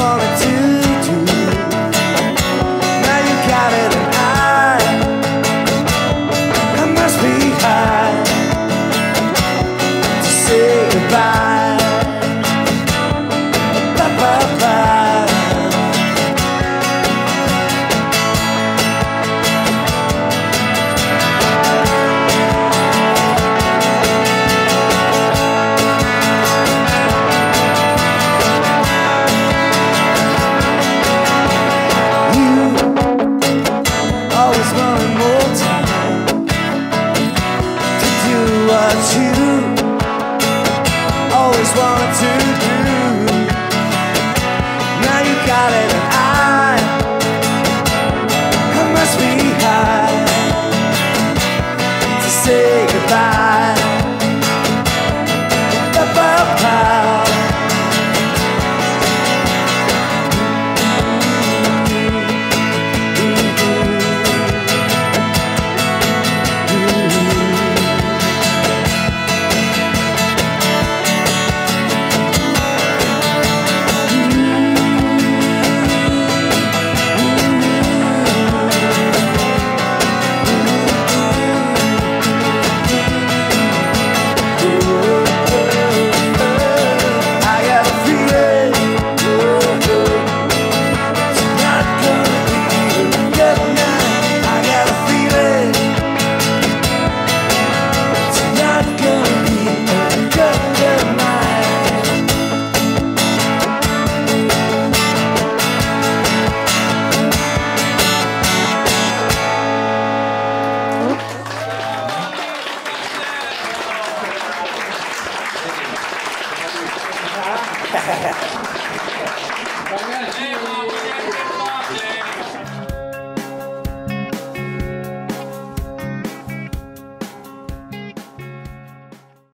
always